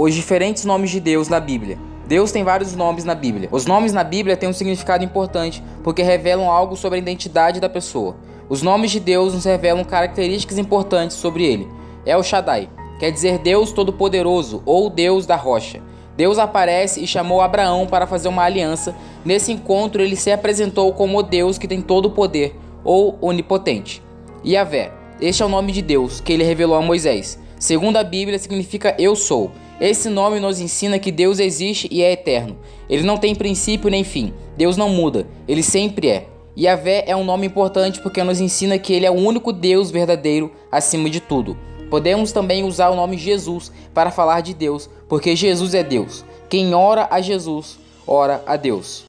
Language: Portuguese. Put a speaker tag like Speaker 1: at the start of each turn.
Speaker 1: Os diferentes nomes de Deus na Bíblia. Deus tem vários nomes na Bíblia. Os nomes na Bíblia têm um significado importante porque revelam algo sobre a identidade da pessoa. Os nomes de Deus nos revelam características importantes sobre ele. El Shaddai quer dizer Deus Todo-Poderoso ou Deus da Rocha. Deus aparece e chamou Abraão para fazer uma aliança. Nesse encontro, ele se apresentou como Deus que tem todo o poder ou onipotente. Yahvé, este é o nome de Deus que ele revelou a Moisés. Segundo a Bíblia, significa eu sou. Esse nome nos ensina que Deus existe e é eterno. Ele não tem princípio nem fim. Deus não muda, ele sempre é. Yahvé é um nome importante porque nos ensina que ele é o único Deus verdadeiro acima de tudo. Podemos também usar o nome Jesus para falar de Deus, porque Jesus é Deus. Quem ora a Jesus, ora a Deus.